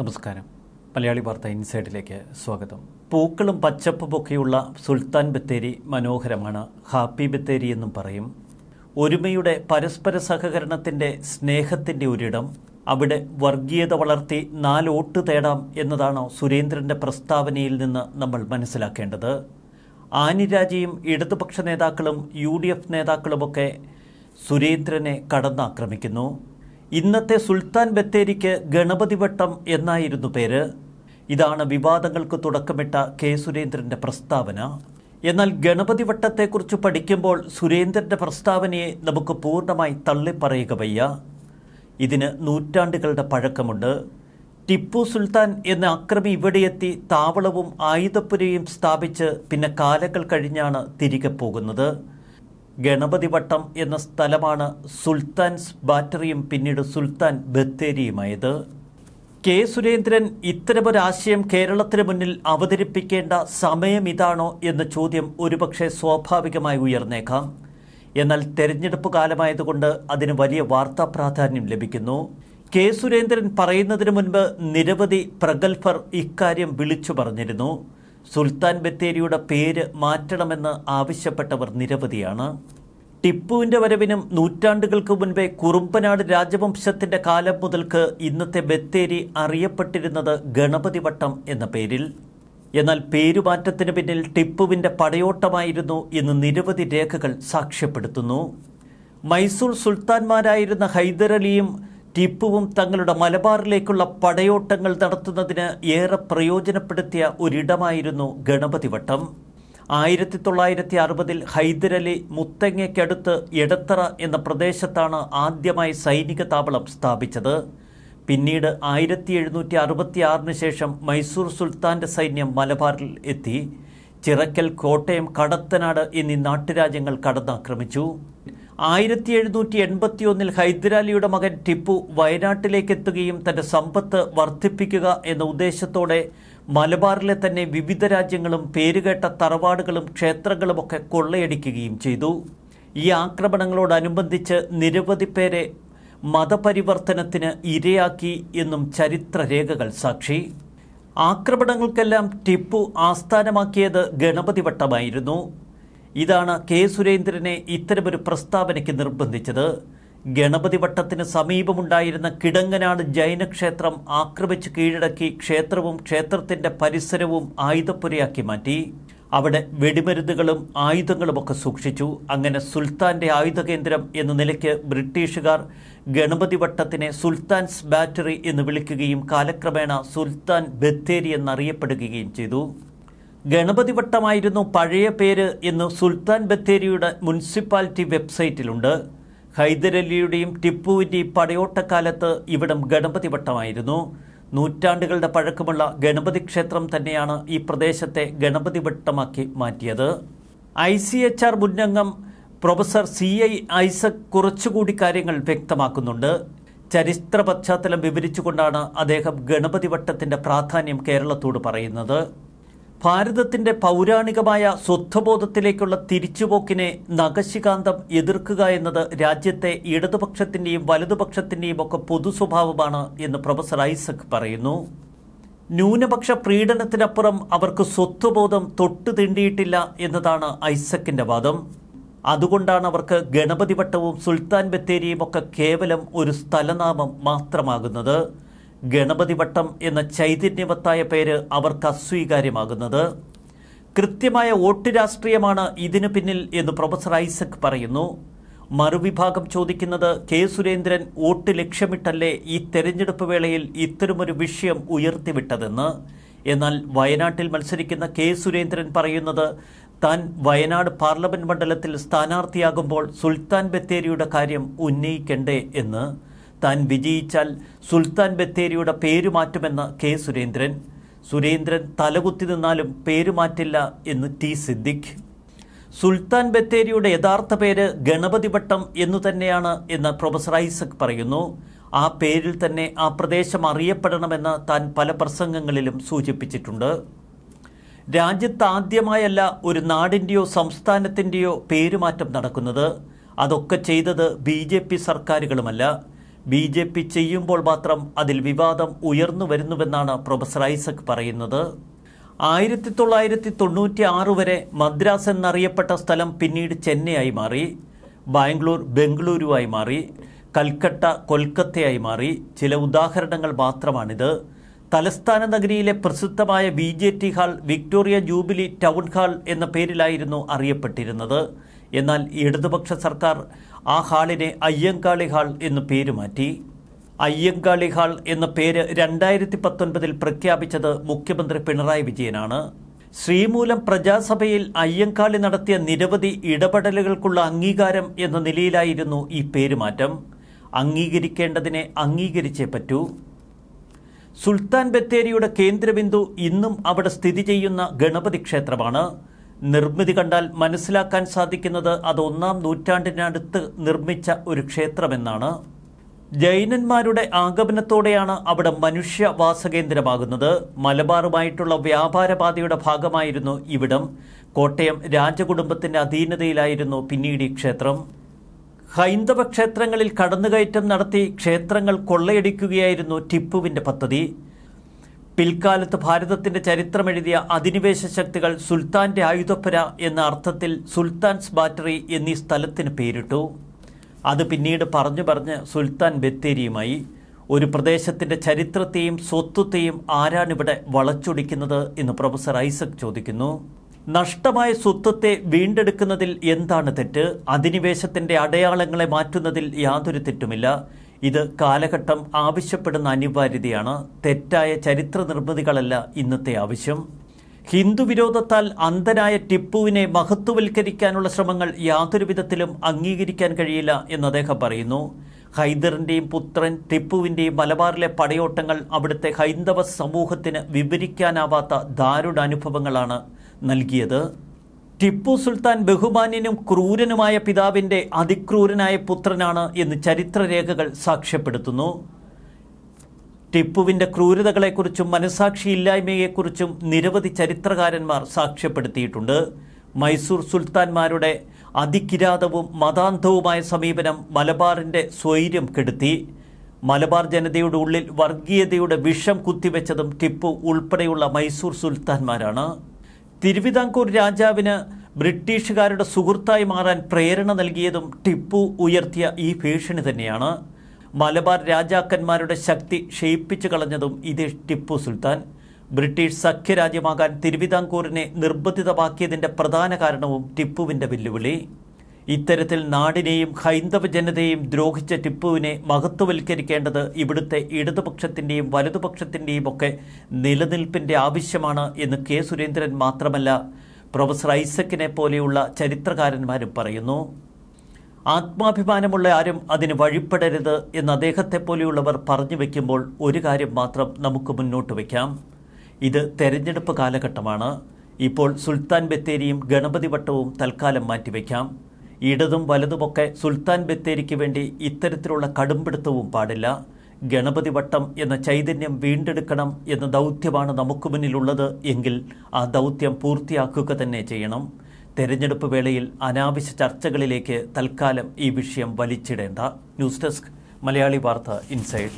നമസ്കാരം. മലയാളി വാർത്ത ഇൻസൈഡിലേക്ക് സ്വാഗതം. പൂക്കളും പച്ചപ്പുമൊക്കെയുള്ള സുൽത്താൻ ബത്തേരി മനോഹരമാണ് ഹാപ്പി ബത്തേരി എന്നും പറയും. ഒരുമയുടെ പരസ്പര സഹകരണത്തിന്റെ സ്നേഹത്തിന്റെ ഒരിടം അവിടെ വർഗീയത വളർത്തി നാലോട്ട് തേടാം എന്നതാണോ സുരേന്ദ്രന്റെ പ്രസ്താവനയിൽ നിന്ന് നമ്മൾ മനസ്സിലാക്കേണ്ടത്. ആനിരാജയും ഇടതുപക്ഷ നേതാക്കളും യു ഡി എഫ് നേതാക്കളുമൊക്കെ സുരേന്ദ്രനെ കടന്നാക്രമിക്കുന്നു. ഇന്നത്തെ സുൽത്താൻ ബത്തേരിക്ക് ഗണപതി വട്ടം എന്നായിരുന്നു പേര്. ഇതാണ് വിവാദങ്ങൾക്ക് തുടക്കമിട്ട കെ സുരേന്ദ്രന്റെ പ്രസ്താവന. എന്നാൽ ഗണപതി വട്ടത്തെക്കുറിച്ച് പഠിക്കുമ്പോൾ സുരേന്ദ്രന്റെ പ്രസ്താവനയെ നമുക്ക് പൂർണമായി തള്ളിപ്പറയുക വയ്യ. ഇതിന് നൂറ്റാണ്ടുകളുടെ പഴക്കമുണ്ട്. ടിപ്പു സുൽത്താൻ എന്ന അക്രമി ഇവിടെയെത്തി താവളവും ആയുധപ്പുരയും സ്ഥാപിച്ച് പിന്നെ കാലങ്ങൾ കഴിഞ്ഞാണ് തിരികെ പോകുന്നത്. ഗണപതി വട്ടം എന്ന സ്ഥലമാണ് സുൽത്താൻസ് ബാറ്ററിയും പിന്നീട് സുൽത്താൻ ബത്തേരിയുമായത്. കെ സുരേന്ദ്രൻ ഇത്തരമൊരാശയം കേരളത്തിന് മുന്നിൽ അവതരിപ്പിക്കേണ്ട സമയം ഇതാണോ എന്ന ചോദ്യം ഒരുപക്ഷെ സ്വാഭാവികമായി ഉയർന്നേക്കാം. എന്നാൽ തെരഞ്ഞെടുപ്പ് കാലമായതുകൊണ്ട് അതിന് വലിയ വാർത്താ പ്രാധാന്യം ലഭിക്കുന്നു. കെ സുരേന്ദ്രൻ പറയുന്നതിന് മുൻപ് നിരവധി പ്രഗത്ഭർ ഇക്കാര്യം വിളിച്ചു പറഞ്ഞിരുന്നു. സുൽത്താൻ ബത്തേരിയുടെ പേര് മാറ്റണമെന്ന് ആവശ്യപ്പെട്ടവർ നിരവധിയാണ്. ടിപ്പുവിന്റെ വരവിനും നൂറ്റാണ്ടുകൾക്ക് മുൻപേ കുറുമ്പനാട് രാജവംശത്തിന്റെ കാലം മുതൽക്ക് ഇന്നത്തെ ബത്തേരി അറിയപ്പെട്ടിരുന്നത് ഗണപതി വട്ടം എന്ന പേരിൽ. എന്നാൽ പേരുമാറ്റത്തിന് പിന്നിൽ ടിപ്പുവിന്റെ പടയോട്ടമായിരുന്നു എന്ന് നിരവധി രേഖകൾ സാക്ഷ്യപ്പെടുത്തുന്നു. മൈസൂർ സുൽത്താൻമാരായിരുന്ന ഹൈദരലിയും ടിപ്പുവും തങ്ങളുടെ മലബാറിലേക്കുള്ള പടയോട്ടങ്ങൾ നടത്തുന്നതിന് ഏറെ പ്രയോജനപ്പെടുത്തിയ ഒരിടമായിരുന്നു ഗണപതിവട്ടം. ആയിരത്തി തൊള്ളായിരത്തി അറുപതിൽ ഹൈദരലി മുത്തങ്ങയ്ക്കടുത്ത് എടത്തറ എന്ന പ്രദേശത്താണ് ആദ്യമായി സൈനിക താവളം സ്ഥാപിച്ചത്. പിന്നീട് ആയിരത്തി എഴുന്നൂറ്റി അറുപത്തി ആറിന് ശേഷം മൈസൂർ സുൽത്താന്റെ സൈന്യം മലബാറിൽ എത്തി. ചിറക്കൽ കോട്ടയം കടത്തനാട് എന്നീ നാട്ടുരാജ്യങ്ങൾ കടന്നാക്രമിച്ചു. ആയിരത്തി എഴുന്നൂറ്റി എൺപത്തി ഒന്നിൽ ഹൈദരാലിയുടെ മകൻ ടിപ്പു വയനാട്ടിലേക്ക് എത്തുകയും തന്റെ സമ്പത്ത് വർദ്ധിപ്പിക്കുക എന്ന ഉദ്ദേശത്തോടെ മലബാറിലെ തന്നെ വിവിധ രാജ്യങ്ങളും പേരുകേട്ട തറവാടുകളും ക്ഷേത്രങ്ങളുമൊക്കെ കൊള്ളയടിക്കുകയും ചെയ്തു. ഈ ആക്രമണങ്ങളോടനുബന്ധിച്ച് നിരവധി പേരെ മതപരിവർത്തനത്തിന് ഇരയാക്കി എന്നും ചരിത്രരേഖകൾ സാക്ഷി. ആക്രമണങ്ങൾക്കെല്ലാം ടിപ്പു ആസ്ഥാനമാക്കിയത് ഗണപതി വട്ടമായിരുന്നു ഇതാണ് കെ സുരേന്ദ്രനെ ഇത്തരമൊരു പ്രസ്താവനയ്ക്ക് നിർബന്ധിച്ചത്. ഗണപതി വട്ടത്തിന് സമീപമുണ്ടായിരുന്ന കിടങ്ങനാട് ജൈനക്ഷേത്രം ആക്രമിച്ച് കീഴടക്കി ക്ഷേത്രവും ക്ഷേത്രത്തിന്റെ പരിസരവും ആയുധപ്പുരയാക്കി മാറ്റി. അവിടെ വെടിമരുന്നുകളും ആയുധങ്ങളുമൊക്കെ സൂക്ഷിച്ചു. അങ്ങനെ സുൽത്താന്റെ ആയുധ കേന്ദ്രം എന്ന നിലയ്ക്ക് ബ്രിട്ടീഷുകാർ ഗണപതി വട്ടത്തിനെ സുൽത്താൻസ് ബാറ്ററി എന്ന് വിളിക്കുകയും കാലക്രമേണ സുൽത്താൻ ബത്തേരി എന്നറിയപ്പെടുകയും ചെയ്തു. ഗണപതി വട്ടമായിരുന്നു പഴയ പേര് എന്ന് സുൽത്താൻ ബത്തേരിയുടെ മുനിസിപ്പാലിറ്റി വെബ്സൈറ്റിലുണ്ട്. ഹൈദരലിയുടെയും ടിപ്പുവിന്റെയും പടയോട്ടക്കാലത്ത് ഇവിടം ഗണപതി വട്ടമായിരുന്നു നൂറ്റാണ്ടുകളുടെ പഴക്കമുള്ള ഗണപതി ക്ഷേത്രം തന്നെയാണ് ഈ പ്രദേശത്തെ ഗണപതി വട്ടമാക്കി മാറ്റിയത്. ഐ സി എച്ച് ആർ മുന്നംഗം പ്രൊഫസർ സി ഐ ഐസക് കുറച്ചുകൂടി കാര്യങ്ങൾ വ്യക്തമാക്കുന്നുണ്ട്. ചരിത്ര പശ്ചാത്തലം വിവരിച്ചുകൊണ്ടാണ് അദ്ദേഹം ഗണപതി വട്ടത്തിന്റെ പ്രാധാന്യം കേരളത്തോട് പറയുന്നത്. ഭാരതത്തിന്റെ പൗരാണികമായ സ്വത്വബോധത്തിലേക്കുള്ള തിരിച്ചുപോക്കിനെ നഖശികാന്തം എതിർക്കുക എന്നത് രാജ്യത്തെ ഇടതുപക്ഷത്തിന്റെയും വലതുപക്ഷത്തിന്റെയും ഒക്കെ പൊതു സ്വഭാവമാണ് എന്ന് പ്രൊഫസർ ഐസക് പറയുന്നു. ന്യൂനപക്ഷ പ്രീഡനത്തിനപ്പുറം അവർക്ക് സ്വത്വബോധം തൊട്ടു തീണ്ടിയിട്ടില്ല എന്നതാണ് ഐസക്കിന്റെ വാദം. അതുകൊണ്ടാണ് അവർക്ക് ഗണപതി വട്ടവും സുൽത്താൻ ബത്തേരിയും ഒക്കെ കേവലം ഒരു സ്ഥലനാമം മാത്രമാകുന്നത്. ഗണപതി വട്ടം എന്ന ചൈതന്യവത്തായ പേര് അവർക്ക് അസ്വീകാര്യമാകുന്നത്. കൃത്യമായ വോട്ട് രാഷ്ട്രീയമാണ് ഇതിനു പിന്നിൽ എന്ന് പ്രൊഫസർ ഐസക് പറയുന്നു. മറുവിഭാഗം ചോദിക്കുന്നത് കെ സുരേന്ദ്രൻ വോട്ട് ലക്ഷ്യമിട്ടല്ലേ ഈ തെരഞ്ഞെടുപ്പ് വേളയിൽ ഇത്തരമൊരു വിഷയം ഉയർത്തിവിട്ടതെന്ന്. എന്നാൽ വയനാട്ടിൽ മത്സരിക്കുന്ന കെ സുരേന്ദ്രൻ പറയുന്നത് താൻ വയനാട് പാർലമെന്റ് മണ്ഡലത്തിൽ സ്ഥാനാർത്ഥിയാകുമ്പോൾ സുൽത്താൻ ബത്തേരിയുടെ കാര്യം ഉന്നയിക്കണ്ടേ എന്ന്. താൻ വിജയിച്ചാൽ സുൽത്താൻ ബത്തേരിയുടെ പേരുമാറ്റുമെന്ന് കെ സുരേന്ദ്രൻ. സുരേന്ദ്രൻ തലകുത്തി നിന്നാലും പേരുമാറ്റില്ല എന്ന് ടി സിദ്ദിഖ്. സുൽത്താൻ ബത്തേരിയുടെ യഥാർത്ഥ പേര് ഗണപതി ഭട്ടം എന്നു തന്നെയാണ് എന്ന് പ്രൊഫസർ ഐസക് പറയുന്നു. ആ പേരിൽ തന്നെ ആ പ്രദേശം അറിയപ്പെടണമെന്ന് താൻ പല പ്രസംഗങ്ങളിലും സൂചിപ്പിച്ചിട്ടുണ്ട്. രാജ്യത്ത് ആദ്യമായല്ല ഒരു നാടിന്റെയോ സംസ്ഥാനത്തിന്റെയോ പേരുമാറ്റം നടക്കുന്നത്. അതൊക്കെ ചെയ്തത് ബി സർക്കാരുകളുമല്ല. ബി ജെ പി ചെയ്യുമ്പോൾ മാത്രം അതിൽ വിവാദം ഉയർന്നു വരുന്നുവെന്നാണ് പ്രൊഫസർ ഐസക് പറയുന്നത്. ആയിരത്തി തൊള്ളായിരത്തി തൊണ്ണൂറ്റി ആറ് വരെ മദ്രാസ് എന്നറിയപ്പെട്ട സ്ഥലം പിന്നീട് ചെന്നൈയായി മാറി ബാംഗ്ലൂർ ബംഗളൂരുവായി മാറി കൽക്കട്ട കൊൽക്കത്തയായി മാറി. ചില ഉദാഹരണങ്ങൾ മാത്രമാണിത്. തലസ്ഥാന നഗരിയിലെ പ്രസിദ്ധമായ B J T hall Victoria Jubilee town hall എന്ന പേരിലായിരുന്നു അറിയപ്പെട്ടിരുന്നത്. എന്നാൽ ഇടതുപക്ഷ സർക്കാർ ആ ഹാളിനെ അയ്യങ്കാളി ഹാൾ എന്ന് പേര് മാറ്റി. അയ്യങ്കാളി ഹാൾ എന്ന പേര് രണ്ടായിരത്തി പത്തൊൻപതിൽ പ്രഖ്യാപിച്ചത് മുഖ്യമന്ത്രി പിണറായി വിജയനാണ്. ശ്രീമൂലം പ്രജാസഭയിൽ അയ്യങ്കാളി നടത്തിയ നിരവധി ഇടപെടലുകൾക്കുള്ള അംഗീകാരം എന്ന നിലയിലായിരുന്നു ഈ പേരുമാറ്റം. അംഗീകരിക്കേണ്ടതിനെ അംഗീകരിച്ചേ പറ്റൂ. സുൽത്താൻ ബത്തേരിയുടെ കേന്ദ്രബിന്ദു ഇന്നും അവിടെ സ്ഥിതി ചെയ്യുന്ന ഗണപതി ക്ഷേത്രമാണ്. നിർമ്മിതി കണ്ടാൽ മനസ്സിലാക്കാൻ സാധിക്കുന്നത് അത് ഒന്നാം നൂറ്റാണ്ടിനടുത്ത് നിർമ്മിച്ച ഒരു ക്ഷേത്രമെന്നാണ്. ജൈനന്മാരുടെ ആഗമനത്തോടെയാണ് അവിടെ മനുഷ്യ വാസകേന്ദ്രമാകുന്നത് മലബാറുമായിട്ടുള്ള വ്യാപാരപാതയുടെ ഭാഗമായിരുന്നു ഇവിടം. കോട്ടയം രാജകുടുംബത്തിന്റെ അധീനതയിലായിരുന്നു പിന്നീട് ഈ ക്ഷേത്രം. ഹൈന്ദവ ക്ഷേത്രങ്ങളിൽ കടന്നുകയറ്റം നടത്തി ക്ഷേത്രങ്ങൾ കൊള്ളയടിക്കുകയായിരുന്നു ടിപ്പുവിന്റെ പദ്ധതി. പിൽക്കാലത്ത് ഭാരതത്തിന്റെ ചരിത്രമെഴുതിയ അധിനിവേശ ശക്തികൾ സുൽത്താന്റെ ആയുധപ്പുര എന്ന അർത്ഥത്തിൽ സുൽത്താൻസ് ബാറ്ററി എന്നീ സ്ഥലത്തിന് പേരിട്ടു. അത് പിന്നീട് പറഞ്ഞു പറഞ്ഞ് സുൽത്താൻ ബത്തേരിയുമായി. ഒരു പ്രദേശത്തിന്റെ ചരിത്രത്തെയും സ്വത്വത്തെയും ആരാണിവിടെ വളച്ചൊടിക്കുന്നത് എന്ന് പ്രൊഫസർ ഐസക് ചോദിക്കുന്നു. നഷ്ടമായ സ്വത്വത്തെ വീണ്ടെടുക്കുന്നതിൽ എന്താണ് തെറ്റ്? അധിനിവേശത്തിന്റെ അടയാളങ്ങളെ മാറ്റുന്നതിൽ യാതൊരു തെറ്റുമില്ല. ഇത് കാലഘട്ടം ആവശ്യപ്പെടുന്ന അനിവാര്യതയാണ്. തെറ്റായ ചരിത്ര നിർമ്മിതികളല്ല ഇന്നത്തെ ആവശ്യം. ഹിന്ദു വിരോധത്താൽ അന്ധനായ ടിപ്പുവിനെ മഹത്വവൽക്കരിക്കാനുള്ള ശ്രമങ്ങൾ യാതൊരു വിധത്തിലും അംഗീകരിക്കാൻ കഴിയില്ല എന്ന് അദ്ദേഹം പറയുന്നു. ഹൈദറിന്റെയും പുത്രൻ ടിപ്പുവിന്റെയും മലബാറിലെ പടയോട്ടങ്ങൾ അവിടുത്തെ ഹൈന്ദവ സമൂഹത്തിന് വിവരിക്കാനാവാത്ത ദാരുണ അനുഭവങ്ങളാണ് നൽകിയത്. ടിപ്പു സുൽത്താൻ ബഹുമാന്യനും ക്രൂരനുമായ പിതാവിന്റെ അതിക്രൂരനായ പുത്രനാണ് എന്ന് ചരിത്രരേഖകൾ സാക്ഷ്യപ്പെടുത്തുന്നു. ടിപ്പുവിന്റെ ക്രൂരതകളെക്കുറിച്ചും മനസാക്ഷിയില്ലായ്മയെക്കുറിച്ചും നിരവധി ചരിത്രകാരന്മാർ സാക്ഷ്യപ്പെടുത്തിയിട്ടുണ്ട്. മൈസൂർ സുൽത്താൻമാരുടെ അതികിരാതവും മതാന്ധവുമായ സമീപനം മലബാറിന്റെ സ്വൈര്യം കെടുത്തി. മലബാർ ജനതയുടെ ഉള്ളിൽ വർഗീയതയുടെ വിഷം കുത്തിവെച്ചതും ടിപ്പു ഉൾപ്പെടെയുള്ള മൈസൂർ സുൽത്താൻമാരാണ്. തിരുവിതാംകൂർ രാജാവിന് ബ്രിട്ടീഷുകാരുടെ സുഹൃത്തായി മാറാൻ പ്രേരണ നൽകിയതും ടിപ്പു ഉയർത്തിയ ഈ ഭീഷണി തന്നെയാണ്. മലബാർ രാജാക്കന്മാരുടെ ശക്തി ക്ഷയിപ്പിച്ചു കളഞ്ഞതും ഇതേ ടിപ്പു സുൽത്താൻ. ബ്രിട്ടീഷ് സഖ്യരാജ്യമാകാൻ തിരുവിതാംകൂറിനെ നിർബന്ധിതമാക്കിയതിന്റെ പ്രധാന കാരണവും ടിപ്പുവിന്റെ വെല്ലുവിളി. ഇത്തരത്തിൽ നാടിനെയും ഹൈന്ദവ ജനതയെയും ദ്രോഹിച്ച ടിപ്പുവിനെ മഹത്വവൽക്കരിക്കേണ്ടത് ഇവിടുത്തെ ഇടതുപക്ഷത്തിന്റെയും വലതുപക്ഷത്തിന്റെയും ഒക്കെ നിലനിൽപ്പിന്റെ ആവശ്യമാണ് എന്ന് കെ സുരേന്ദ്രൻ മാത്രമല്ല പ്രൊഫസർ ഐസക്കിനെ പോലെയുള്ള ചരിത്രകാരന്മാരും പറയുന്നു. ആത്മാഭിമാനമുള്ള ആരും അതിന് വഴിപ്പെടരുത് എന്ന് അദ്ദേഹത്തെ പോലെയുള്ളവർ പറഞ്ഞു വെക്കുമ്പോൾ ഒരു കാര്യം മാത്രം നമുക്ക് മുന്നോട്ട് വയ്ക്കാം ഇത് തെരഞ്ഞെടുപ്പ് കാലഘട്ടമാണ്. ഇപ്പോൾ സുൽത്താൻ ബത്തേരിയും ഗണപതി വട്ടവും തൽക്കാലം മാറ്റിവെക്കാം. ഇടതും വലതുമൊക്കെ സുൽത്താൻ ബത്തേരിക്ക് വേണ്ടി ഇത്തരത്തിലുള്ള കടുംപിടുത്തവും പാടില്ല. ഗണപതി വട്ടം എന്ന ചൈതന്യം വീണ്ടെടുക്കണം എന്ന ദൗത്യമാണ് നമുക്ക് മുന്നിലുള്ളത് എങ്കിൽ ആ ദൗത്യം പൂർത്തിയാക്കുക തന്നെ ചെയ്യണം. തെരഞ്ഞെടുപ്പ് വേളയിൽ അനാവശ്യ ചർച്ചകളിലേക്ക് തൽക്കാലം ഈ വിഷയം വലിച്ചിടേണ്ട. ന്യൂസ് ഡെസ്ക് മലയാളി വാർത്ത ഇൻസൈഡ്.